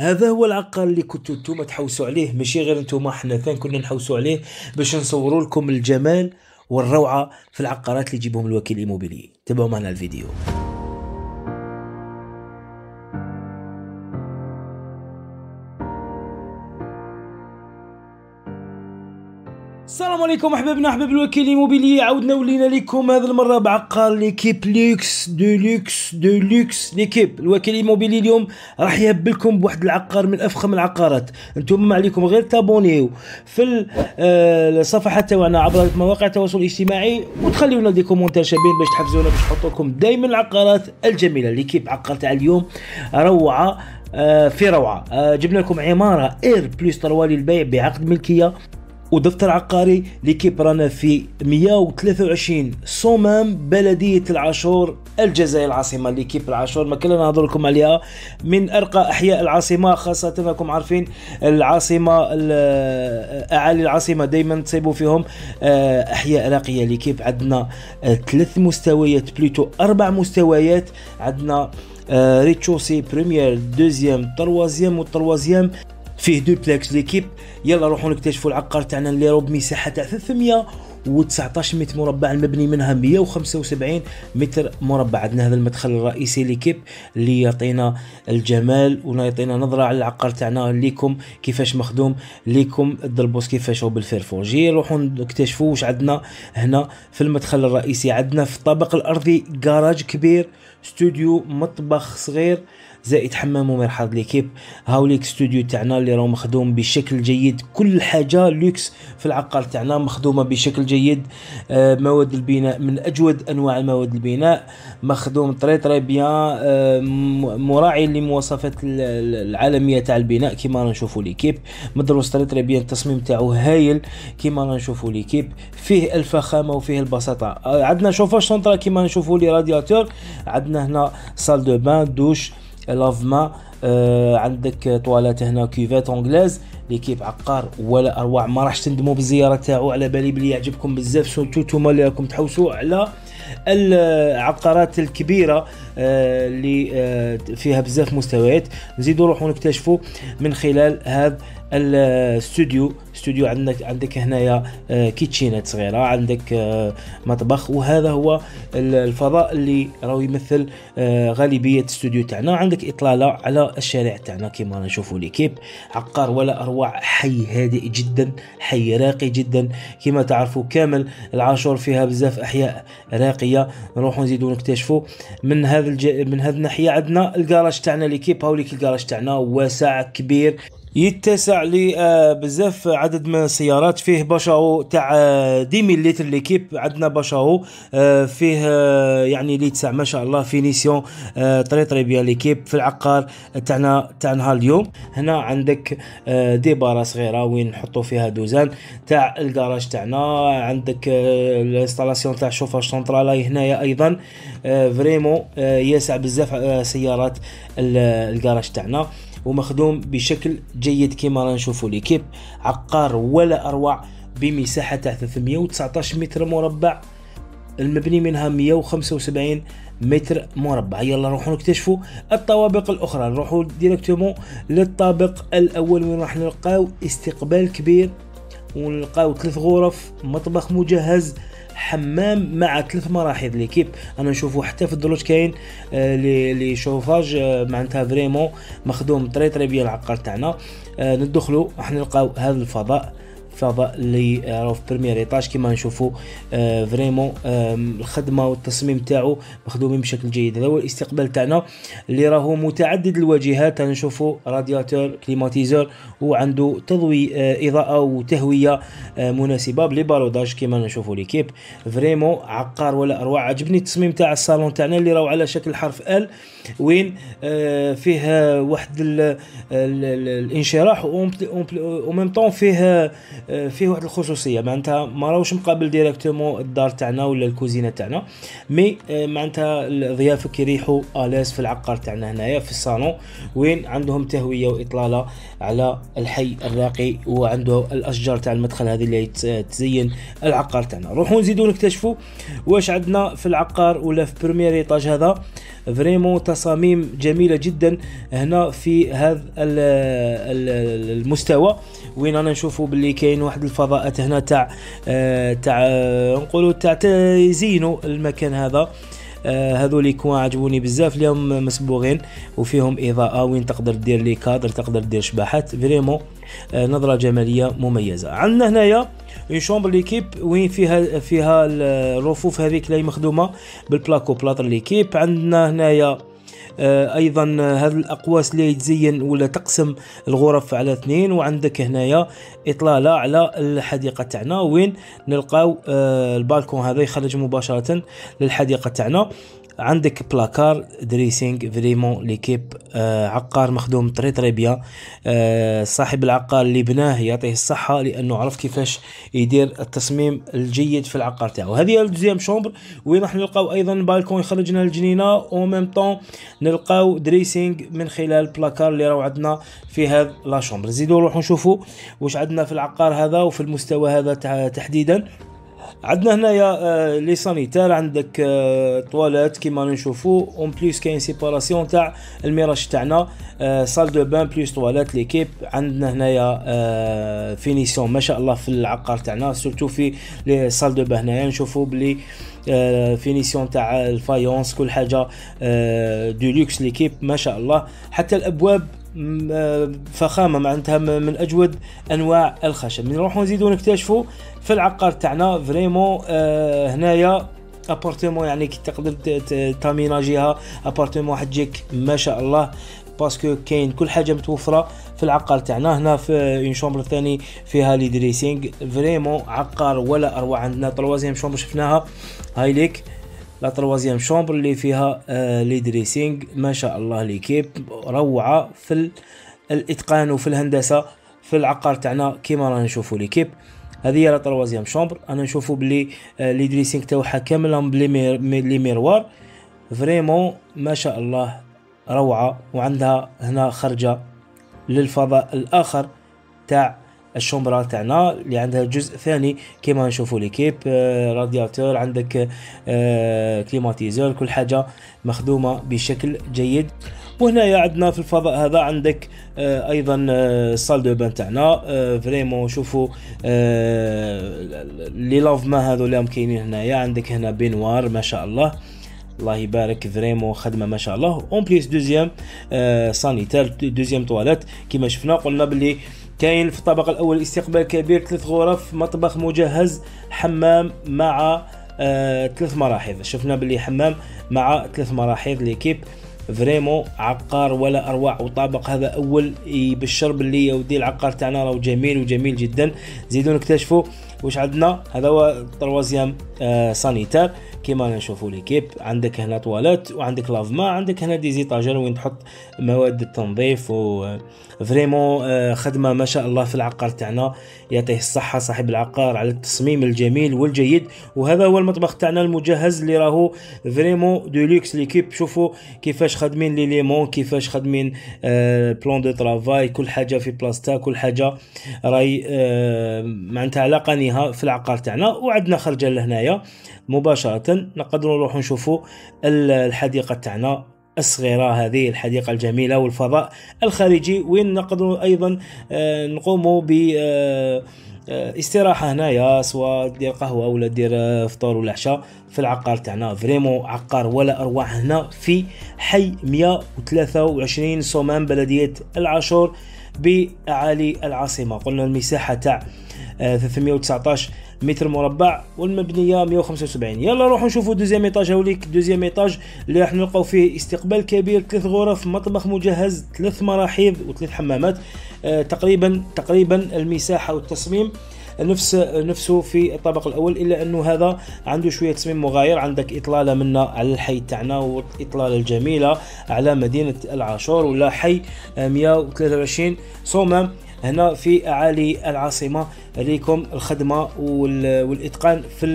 هذا هو العقار اللي كنتو نتوما تحوسوا عليه. ماشي غير نتوما حنا ثان كنا نحوسوا عليه باش نصوروا لكم الجمال والروعة في العقارات اللي يجيبهم الوكيل ال immobilier تابعوا معنا الفيديو. عليكم أحبابنا أحباب الوكيل ال immobilier عاودنا ولينا لكم هذه المرة بعقار l'équipe luxe de luxe de luxe l'équipe. الوكيل ال immobilier اليوم راح نهبلكم بواحد العقار من أفخم العقارات. أنتم ما عليكم غير تابونيو في آه، الصفحات تاعنا عبر مواقع التواصل الاجتماعي. وتخليونا des commentaires شابين باش تحفزونا باش نحط لكم دائما العقارات الجميلة. l'équipe عقار تاع اليوم روعة آه، في روعة. آه، جبنا لكم عمارة R plus trois للبيع بعقد ملكية. ودفتر عقاري l'équipe رانا في 123 صمام بلدية العاشور الجزائر العاصمة. l'équipe العاشور ما كنا نهضر لكم عليها من أرقى أحياء العاصمة خاصة راكم عارفين العاصمة أعالي العاصمة دائما تصيبوا فيهم آه، أحياء راقية. l'équipe عندنا آه، ثلاث مستويات plutôt أربع مستويات. عندنا rez-de-chaussée premier deuxième troisième وال troisième فيه duplex l'équipe. يلا روحوا نكتشفوا العقار تاعنا اللي راهو بمساحه تاع 319 متر مربع المبني منها 175 متر مربع. عندنا هذا المدخل الرئيسي l'équipe اللي يعطينا الجمال ويعطينا نظرة على العقار تاعنا ليكم كيفاش مخدوم ليكم الدربوس كيفاش هو بال fer forgé روحوا نكتشفوا واش عندنا هنا في المدخل الرئيسي. عندنا في الطابق الأرضي كراج كبير استوديو مطبخ صغير. زائد حمام ومرحاض l'équipe. هاوليك ستوديو تاعنا اللي راهو مخدوم بشكل جيد. كل حاجة لوكس في العقار تاعنا مخدومة بشكل جيد. آه، مواد البناء من أجود أنواع مواد البناء. مخدوم très très bien آه، مراعي لمواصفات العالمية تاع البناء كيما نشوفوا l'équipe. مدروس très très bien التصميم تاعو هايل كيما نشوفوا l'équipe. فيه الفخامه وفيه البساطة. آه، عندنا chauffage central كيما نشوفوا les radiateurs. عندنا هنا salle de bain douche lavabo آه عندك تواليت هنا كيفات à l'anglaise l'équipe عقار ولا اروع ما راحش تندموا بالزيارة تاعو على بالي بلي يعجبكم بزاف surtout نتوما اللي راكم تحوسوا على العقارات الكبيرة آه، اللي آه فيها بزاف مستويات. نزيدوا نروحوا نكتشفوا من خلال هذا الاستوديو. استوديو عندك عندك هنايا آه، kitchenette صغيرة عندك مطبخ. وهذا هو الفضاء اللي راهو يمثل غالبية الاستوديو تاعنا. عندك إطلالة على الشارع تاعنا كما نشوفوا l'équipe. عقار ولا أروع حي هادئ جدا حي راقي جدا. كما تعرفوا كامل العاشور فيها بزاف أحياء راقية. نروحوا نزيدوا نكتشفوا من هذا الج... من هذه الناحية عندنا الكراج تاعنا ليكيب هاوليك الكراج تاعنا واسع كبير. يتسع لبزاف عدد من السيارات. فيه باشاو تاع 10 لتر ليكيب عندنا باشاو آه، فيه آه، يعني اللي تسع ما شاء الله فينيسيون آه، très très bien l'équipe في العقار تاعنا تاع نهار اليوم. هنا عندك débarras صغيرة وين نحطوا فيها دوزان تاع الكراج تاعنا. عندك ال installation تاع chauffage central هنايا أيضا. vraiment يسع بزاف سيارات الكراج تاعنا. ومخدوم بشكل جيد كما نشوفوا l'équipe. عقار ولا أروع بمساحة تاع 319 متر مربع. المبني منها 175 متر مربع. يلا نروحوا نكتشفوا الطوابق الأخرى. نروحوا directement للطابق الأول وين راح نلقاو استقبال كبير. ونلقاو ثلاث غرف مطبخ مجهز حمام مع ثلاث مراحيض l'équipe. أنا نشوفوا حتى في الدروج كاين آه les chauffages آه معناتها vraiment مخدوم très très bien العقار تاعنا. آه ندخلوا راح نلقاو هذا الفضاء. فضاء اللي راهو في premier étage كيما نشوفوا آه vraiment آه الخدمه والتصميم تاعو مخدومين بشكل جيد هذا هو الاستقبال تاعنا اللي راهو متعدد الواجهات نشوفوا radiateur climatiseur وعنده تضوي آه اضاءه وتهويه آه مناسبه ب les barreaudages كيما نشوفوا l'équipe vraiment عقار ولا اروع عجبني التصميم تاع الصالون تاعنا اللي راهو على شكل حرف L وين آه فيه واحد ال ال ال الانشراح و même temps فيه آه، فيه واحد الخصوصية. معناتها ما راهوش مقابل directement الدار تاعنا ولا الكوزينة تاعنا mais آه، معناتها ضيافك يريحوا à l'aise في العقار تاعنا هنايا في الصالون وين عندهم تهوية وإطلالة على الحي الراقي وعنده الأشجار تاع المدخل هذه اللي تزين العقار تاعنا. روحوا نزيدوا نكتشفوا واش عندنا في العقار ولا في premier étage هذا vraiment تصاميم جميلة جدا هنا في هذا المستوى. وين أنا نشوفوا باللي كاين واحد الفضاءات هنا تاع آه، تاع آه، نقولوا تاع يزينوا المكان هذا. آه هذو les coins عجبوني بزاف اليوم مسبوغين وفيهم إضاءة. وين تقدر دير les cadres تقدر دير شباحات. vraiment نظرة جمالية مميزة. عندنا هنايا une chambre l'équipe وين فيها فيها الرفوف هذيك اللي مخدومه بال placoplâtre l'équipe عندنا هنايا أيضا هذه الاقواس اللي تزين ولا تقسم الغرف على اثنين وعندك هنايا اطلاله على الحديقه تاعنا وين نلقاو البالكون هذا يخرج مباشره للحديقه تاعنا عندك placard dressing vraiment l'équipe آه عقار مخدوم très très bien آه صاحب العقار اللي بناه يعطيه الصحة لأنه عرف كيفاش يدير التصميم الجيد في العقار تاعو. هذه ال deuxième chambre وين راح نلقاو أيضا بالكون يخرجنا الجنينه أو ميم طون نلقاو dressing من خلال بلاكار اللي راهو عندنا في هذا la chambre. نزيدو نروحو نشوفوا واش عندنا في العقار هذا وفي المستوى هذا تحديدا. عندنا هنايا آه les sanitaires عندك آه طواليت كيما نشوفوا en plus كاين séparation تاع الميراج تاعنا آه salle de bain plus toilettes l'équipe عندنا هنايا آه finition ما شاء الله في العقار تاعنا surtout في les salles de bain هنايا. نشوفوا بلي آه finition تاع ال faïence كل حاجة آه de luxe l'équipe ما شاء الله. حتى الأبواب فخامة معناتها من أجود أنواع الخشب. نروحوا نزيدوا نكتشفوا في العقار تاعنا vraiment آه هنايا appartement يعني كي تقدر تاميناجيها appartement حتجيك ما شاء الله. parce que كاين كل حاجة متوفرة في العقار تاعنا. هنا في une chambre ثاني فيها les dressings vraiment عقار ولا أروع عندنا. troisième chambre شفناها. هايليك. la troisième chambre اللي فيها آه les dressings ما شاء الله l'équipe روعة في الإتقان وفي الهندسة في العقار تاعنا كيما رانا نشوفوا l'équipe هذه هي la troisième chambre. أنا نشوفوا بلي آه les dressings تاعها كامل بلي les miroirs. vraiment ما شاء الله روعة وعندها هنا خرجة للفضاء الآخر تاع الشومبرا تاعنا اللي عندها جزء ثاني كما نشوفوا l'équipe آه رادياتور عندك آه climatiseur كل حاجة مخدومة بشكل جيد. وهنا عندنا في الفضاء هذا عندك آه أيضا salle de bain تاعنا. vraiment شوفوا les lave-mains هذو اللي كاينين هنايا. عندك هنا baignoire ما شاء الله. الله يبارك vraiment خدمة ما شاء الله. en plus deuxième sanitaire deuxième toilette كما شفنا قلنا باللي كاين في الطابق الأول استقبال كبير ثلاث غرف مطبخ مجهز حمام مع آه ثلاث مراحيض. شفنا باللي حمام مع ثلاث مراحيض l'équipe. vraiment عقار ولا أروع وطابق هذا أول يبشر باللي يا ودي العقار تاعنا راهو جميل وجميل جدا. زيدوا نكتشفوا واش عندنا؟ هذا هو troisième آه sanitaire. كيما نشوفوا l'équipe عندك هنا طواليت وعندك lave-mains عندك هنا des étagères وين تحط مواد التنظيف و vraiment آه، خدمة ما شاء الله في العقار تاعنا. يعطيه الصحة صاحب العقار على التصميم الجميل والجيد. وهذا هو المطبخ تاعنا المجهز اللي راهو vraiment de luxe l'équipe. شوفوا كيفاش خادمين les éléments كيفاش خادمين plan de travail كل حاجة في بلاصتها كل حاجة راي آه، معناتها على قنيها في العقار تاعنا. وعندنا خرجة لهنايا. مباشرة نقدروا نروحوا نشوفوا الحديقة تاعنا. الصغيرة هذه الحديقة الجميلة والفضاء الخارجي وين نقدر أيضا آه، نقوم ب آه، آه، استراحة هنايا سواء دير قهوة ولا دير فطور ولا عشاء. في العقار تاعنا vraiment عقار ولا أروع هنا في حي 123 صومام بلدية العاشور بأعالي العاصمة. قلنا المساحة تاع 319 متر مربع والمبنيه 175 يلا نروحوا نشوفوا دوزيام إيطاج هوليك دوزيام إيطاج اللي راح نلقاو فيه استقبال كبير ثلاث غرف مطبخ مجهز ثلاث مراحيض وثلاث حمامات. آه تقريبا تقريبا المساحة والتصميم نفس نفسه في الطابق الأول إلا أنه هذا عنده شوية تصميم مغاير. عندك إطلالة منا على الحي تاعنا وإطلالة الجميلة على مدينة العاشور ولا حي 123 صومام هنا في أعالي العاصمة ليكم الخدمة والإتقان في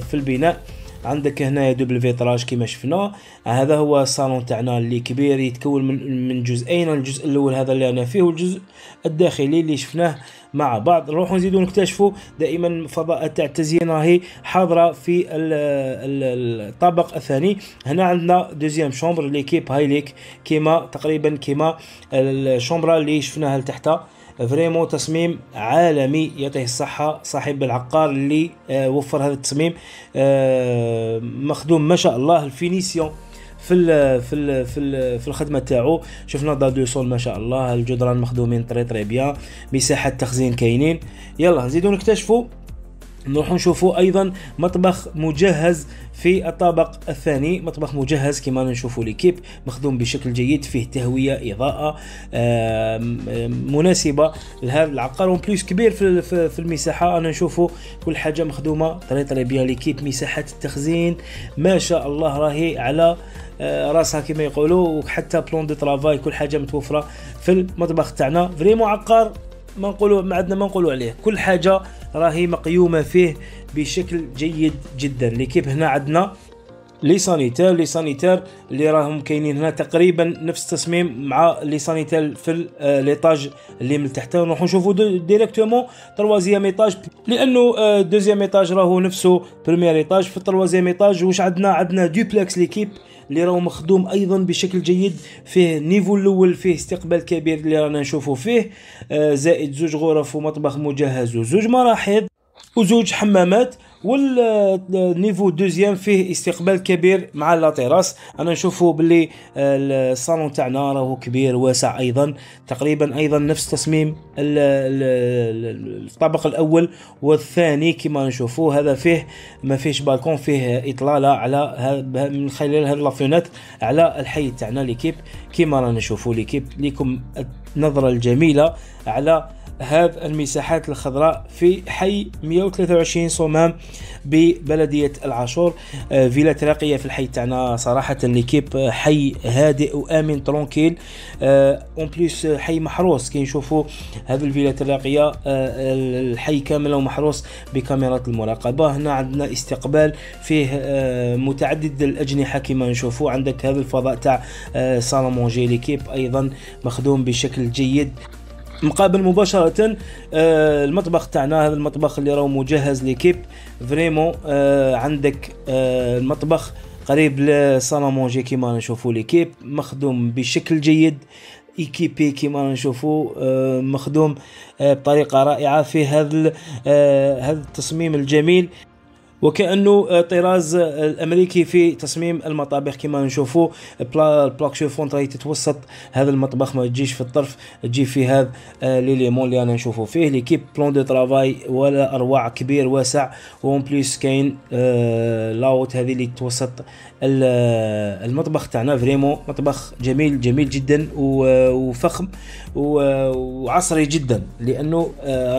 في البناء. عندك هنا double vitrage كما شفنا. هذا هو الصالون تاعنا اللي كبير يتكون من من جزئين. الجزء الأول هذا اللي أنا فيه والجزء الداخلي اللي شفناه مع بعض. نروحوا نزيدوا نكتشفوا دائما فضاء تاع التزيين راهي حاضرة في الطابق الثاني. هنا عندنا deuxième chambre l'équipe هايليك كيما تقريبا كيما الشومبرا اللي شفناها لتحت vraiment تصميم عالمي يعطيه الصحة صاحب العقار اللي آه، وفر هذا التصميم. آه، مخدوم ما شاء الله ال finition في ال في ال في ال في الخدمة تاعو. شفنا dalle de sol ما شاء الله الجدران مخدومين très très bien مساحة تخزين كاينين. يلا نزيدو نكتشفوا نروح نشوفوا أيضا مطبخ مجهز في الطابق الثاني مطبخ مجهز كما نشوفوا l'équipe مخدوم بشكل جيد فيه تهوية إضاءة مناسبة لهذا العقار. en plus كبير في المساحة أنا نشوفوا كل حاجة مخدومة très très bien l'équipe مساحة التخزين. ما شاء الله راهي على آه، راسها كما يقولوا وحتى plan de travail كل حاجة متوفرة في المطبخ تاعنا. vraiment عقار ما نقولوا ما عندنا ما نقولوا عليه. كل حاجة راهي مقيومة فيه بشكل جيد جدا. l'équipe هنا عندنا les sanitaires les sanitaires اللي راهم كاينين هنا تقريبا نفس التصميم مع les sanitaires في آه، l'étage اللي من تحت نروحو نشوفو directement troisième étage لأنه deuxième étage راهو نفسه. premier étage في ال troisième étage واش عندنا؟ عندنا duplex l'équipe اللي راهو مخدوم أيضا بشكل جيد فيه niveau الأول فيه استقبال كبير اللي رانا نشوفه فيه آه، زائد زوج غرف ومطبخ مجهز وزوج مراحيض وزوج حمامات. والنيفو دوزيام فيه استقبال كبير مع لاتيراس. أنا نشوفوا باللي الصالون تاعنا راهو كبير واسع أيضا. تقريبا أيضا نفس تصميم الطابق الأول والثاني كما نشوفوا هذا فيه ما فيش بالكون فيه إطلالة على من خلال هذه لافينات على الحي تاعنا ليكيب. كما رانا نشوفوا l'équipe ليكم النظرة الجميلة على هذه المساحات الخضراء في حي 123 صومام ببلدية العاشور آه، فيلا راقية في الحي تاعنا. صراحة l'équipe آه، حي هادئ وآمن tranquille en plus حي محروس. كي نشوفوا هذه الفيلا الراقية الحي كامل ومحروس بكاميرات المراقبة. هنا عندنا استقبال فيه آه، متعدد الأجنحة كما نشوفوا عندك هذا الفضاء تاع salon manger l'équipe أيضا مخدوم بشكل جيد. مقابل مباشرة آه المطبخ تاعنا هذا المطبخ اللي راهو مجهز l'équipe vraiment آه عندك آه المطبخ قريب ل salon manger كيما نشوفوا l'équipe مخدوم بشكل جيد. équipé كيما نشوفوا آه مخدوم بطريقة رائعة في هذا التصميم الجميل. وكأنه آه، طراز آه، الأمريكي في تصميم المطابخ كما نشوفوا. ال plaque chauffante راهي تتوسط. هذا المطبخ ما تجيش في الطرف تجي في هذا آه، l'élément اللي أنا نشوفه فيه. l'équipe plan de travail ولا أروع كبير واسع. en plus كاين la hotte هذه اللي توسط المطبخ تاعنا. vraiment مطبخ جميل جميل جدا وفخم وعصري جدا. لأنه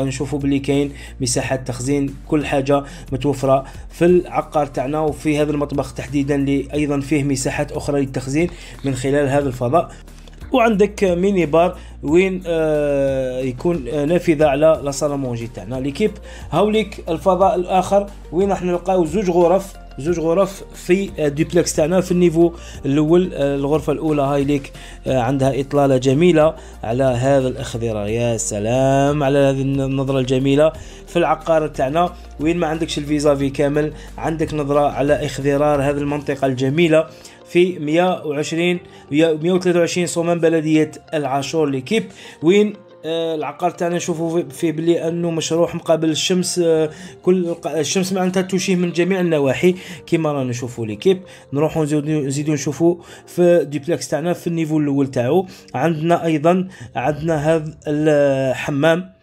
نشوفوا باللي كاين مساحات تخزين كل حاجة متوفرة. في العقار تاعنا وفي هذا المطبخ تحديدا اللي أيضا فيه مساحات أخرى للتخزين من خلال هذا الفضاء. وعندك mini bar وين آه يكون آه نافذة على la salon تاعنا. l'équipe هاوليك الفضاء الآخر وين راح نلقاو زوج غرف زوج غرف في الدوبلكس تاعنا في ال niveau الأول آه، الغرفة الأولى. هاي ليك آه، عندها إطلالة جميلة على هذا الاخضرار يا سلام على هذه النظرة الجميلة في العقار تاعنا. وين ما عندكش ال vis-à-vis كامل عندك نظرة على إخضرار هذه المنطقة الجميلة في 120 123 صمام بلدية العاشور l'équipe. وين آه، العقار تاعنا نشوفوا فيه بلي أنه مشروع مقابل الشمس آه، كل الشمس معناتها touché من جميع النواحي كيما رانا نشوفوا l'équipe. نروحوا نزيدوا نشوفوا في ديبلكس تاعنا في ال niveau الأول تاعو. عندنا أيضا عندنا هذا الحمام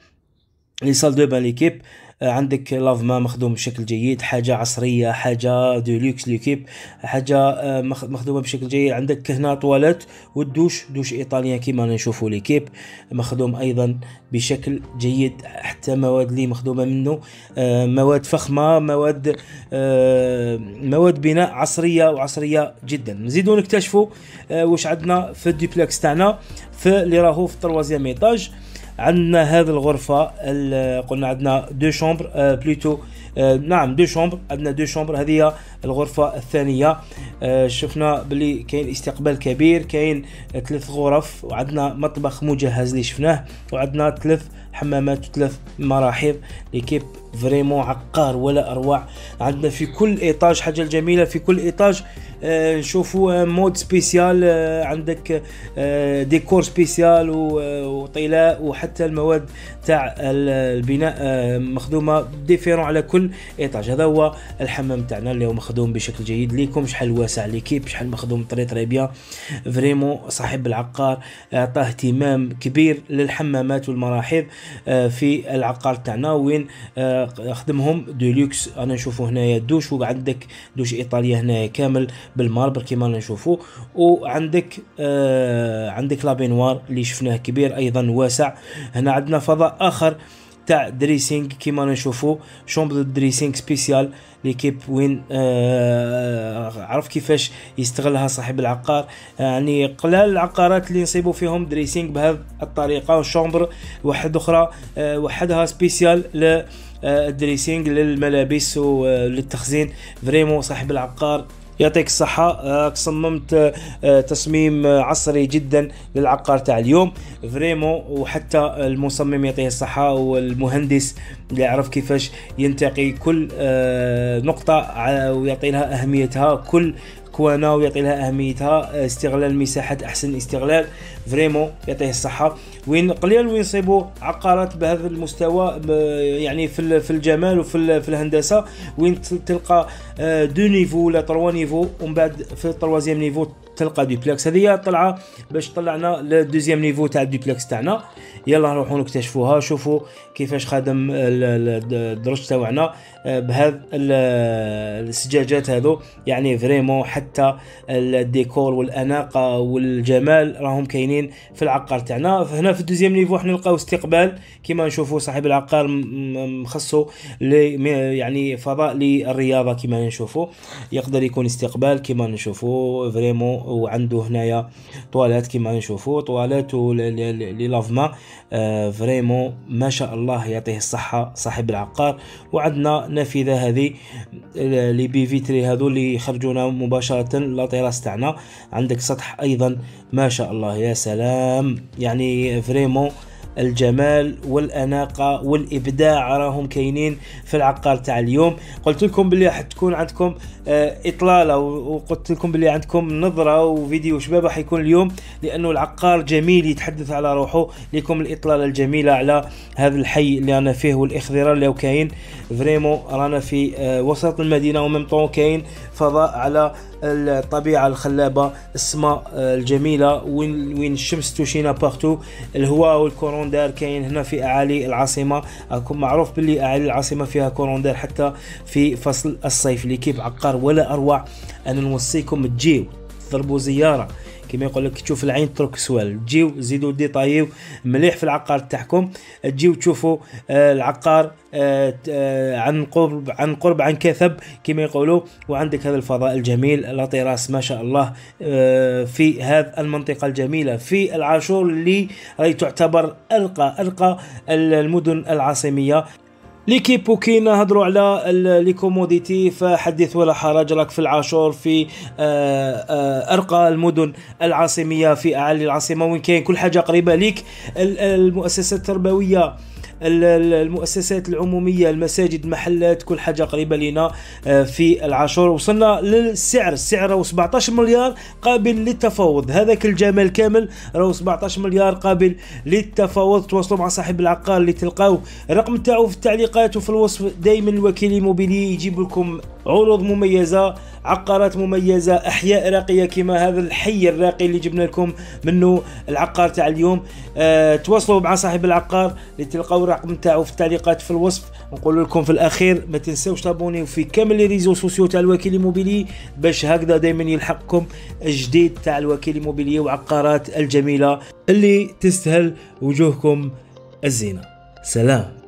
les salles de bain l'équipe. عندك lave-mains مخدوم بشكل جيد حاجة عصرية حاجة de luxe l'équipe حاجة آه، مخدومة بشكل جيد. عندك هنا toilettes و ال douche douche italienne كيما نشوفوا l'équipe مخدوم أيضا بشكل جيد حتى مواد اللي مخدومة منه آه، مواد فخمة مواد آه، مواد بناء عصرية وعصرية جدا. نزيدو نكتشفوا واش عندنا في الدوبلكس تاعنا في اللي راهو في ال troisième étage. عندنا هذه الغرفة قلنا عندنا deux chambres plutôt نعم deux chambres عندنا deux chambres هذه الغرفة الثانية. آه، شفنا بلي كاين استقبال كبير كاين ثلاث غرف وعندنا مطبخ مجهز اللي شفناه وعندنا ثلاث حمامات وثلاث مراحيض. l'équipe vraiment عقار ولا أروع. عندنا في كل étage حاجة الجميله في كل étage آه، نشوفوا mode spécial آه، عندك آه، décor spécial وطلاء وحتى المواد تاع البناء مخدومة différent على كل étage هذا هو الحمام تاعنا اللي هو مخدوم بشكل جيد l'équipe شحال واسع l'équipe شحال مخدوم très très bien. vraiment صاحب العقار أعطاه اهتمام كبير للحمامات والمراحيض. في العقار تاعنا. وين؟ خدمهم de luxe أنا نشوفوا هنايا دوش وعندك douche italienne هنايا كامل بال marbre كيما نشوفوا وعندك آه عندك la baignoire اللي شفناه كبير أيضا واسع. هنا عندنا فضاء آخر. تاع dressing كيما نشوفوا chambre dressing spécial l'équipe وين آه عرف كيفاش يستغلها صاحب العقار يعني قلال العقارات اللي نصيبوا فيهم dressing بهذه الطريقة و chambre واحد أخرى آه وحدها spécial ل ال dressing للملابس وللتخزين vraiment صاحب العقار يعطيك الصحة. آه، صممت آه، تصميم عصري جدا للعقار تاع اليوم. vraiment وحتى المصمم يعطيه الصحة والمهندس اللي يعرف كيفاش ينتقي كل آه، نقطة ويعطي لها أهميتها كل coin ويعطي لها أهميتها. استغلال المساحات أحسن استغلال. vraiment يعطيه الصحة. وين قليل وين يصيبوا عقارات بهذا المستوى يعني في في الجمال وفي في الهندسة. وين تلقى deux niveaux ولا trois niveaux ومن بعد في ال troisième niveau تلقى دوبلكس. هذه طلعه باش طلعنا لل deuxième niveau تاع الدوبلكس تاعنا. يلا نروحوا نكتشفوها شوفوا كيفاش خادم الدرج تاعنا آه، بهذا الزجاجات هذو. يعني vraiment حتى الديكور والأناقة والجمال راهم كاينين في العقار تاعنا. هنا في ال deuxième niveau حنا نلقاو استقبال. كما نشوفوا صاحب العقار مخصو يعني فضاء للرياضة كما نشوفوا يقدر يكون استقبال كما نشوفوا vraiment وعنده هنايا طوالات كما نشوفوا toilettes les lave-mains آه vraiment ما شاء الله يعطيه الصحة صاحب العقار. وعندنا نافذة هذه les baies vitrées هذو اللي يخرجونا مباشرة la terrasse تاعنا. عندك سطح أيضا ما شاء الله يا سلام. يعني vraiment الجمال والأناقة والإبداع راهم كاينين في العقار تاع اليوم. قلت لكم بلي حتكون عندكم آه، إطلالة وقلت لكم بلي عندكم نظرة وفيديو شباب راح يكون اليوم لأنه العقار جميل يتحدث على روحه. لكم الإطلالة الجميلة على هذا الحي اللي أنا فيه والاخضرار اللي كاين. vraiment رانا في آه، وسط المدينة و même temps كاين. فضاء على الطبيعة الخلابة السماء آه، الجميلة. وين وين الشمس توشينا partout الهواء و ال courant d'air كاين هنا في أعالي العاصمة. راكم معروف باللي أعالي العاصمة فيها courant d'air حتى في فصل الصيف. l'équipe عقار ولا أروع أنا نوصيكم تجيو تضربوا زيارة. كما يقول لك تشوف العين ترك سوال. تجيو زيدوا ديطايو مليح في العقار تاعكم. تجيو تشوفوا آه، العقار آه، آه، عن قرب عن قرب عن كثب كما يقولوا. وعندك هذا الفضاء الجميل لا ما شاء الله في هذه المنطقة الجميلة في العاشور اللي تعتبر ارقى ارقى المدن العاصمية. ليكيب كي نهضروا على les commodités فحدث ولا حرج راك في العاشور في آه، آه، أرقى المدن العاصمية في اعالي العاصمة وين كاين كل حاجة قريبة ليك المؤسسات التربوية. المؤسسات العمومية المساجد المحلات كل حاجة قريبة لنا آه، في العاشور. وصلنا للسعر. السعر راهو 17 مليار قابل للتفاوض. هذاك الجمال كامل راهو 17 مليار قابل للتفاوض. تواصلوا مع صاحب العقار اللي تلقاو الرقم تاعو في التعليقات وفي الوصف. دائما الوكيل الموبيلي يجيب لكم عروض مميزة عقارات مميزة أحياء راقية كما هذا الحي الراقي اللي جبنا لكم منه العقار تاع اليوم. أه تواصلوا مع صاحب العقار اللي تلقاو الرقم تاعو في التعليقات في الوصف. نقول لكم في الأخير ما تنساوش تابونيو في كامل les réseaux sociaux تاع الوكيل الموبيلي باش هكذا دائما يلحقكم الجديد تاع الوكيل الموبيلي وعقارات الجميلة اللي تستاهل وجوهكم الزينة. سلام.